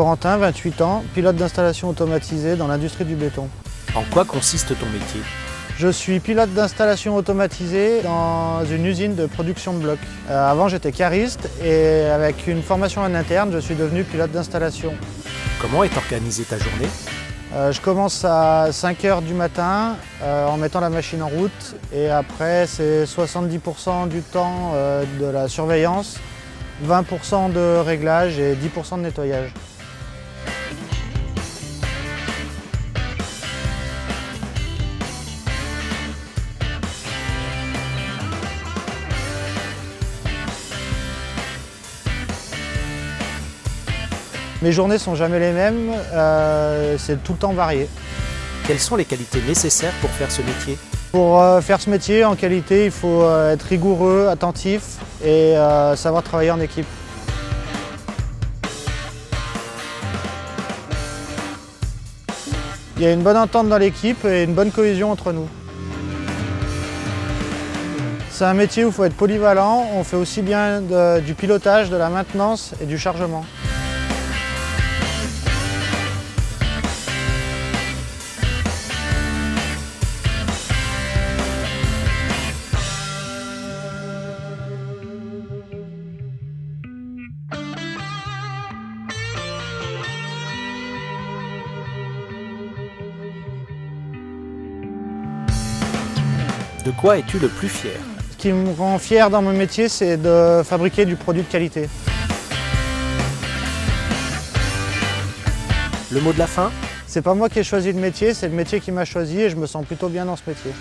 Corentin, 28 ans, pilote d'installation automatisée dans l'industrie du béton. En quoi consiste ton métier? Je suis pilote d'installation automatisée dans une usine de production de blocs. Euh, avant j'étais cariste et avec une formation en interne, je suis devenu pilote d'installation. Comment est organisée ta journée? Euh, je commence à 5 h du matin euh, en mettant la machine en route et après c'est 70% du temps de la surveillance, 20% de réglage et 10% de nettoyage. Mes journées sont jamais les mêmes, euh, c'est tout le temps varié. Quelles sont les qualités nécessaires pour faire ce métier? Pour euh, faire ce métier en qualité, il faut euh, être rigoureux, attentif et savoir travailler en équipe. Il y a une bonne entente dans l'équipe et une bonne cohésion entre nous. C'est un métier où il faut être polyvalent, on fait aussi bien de- du pilotage, de la maintenance et du chargement. De quoi es-tu le plus fier Ce qui me rend fier dans mon métier, c'est de fabriquer du produit de qualité. Le mot de la fin? C'est pas moi qui ai choisi le métier, c'est le métier qui m'a choisi et je me sens plutôt bien dans ce métier.